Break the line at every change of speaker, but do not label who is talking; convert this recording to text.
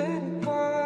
said it was.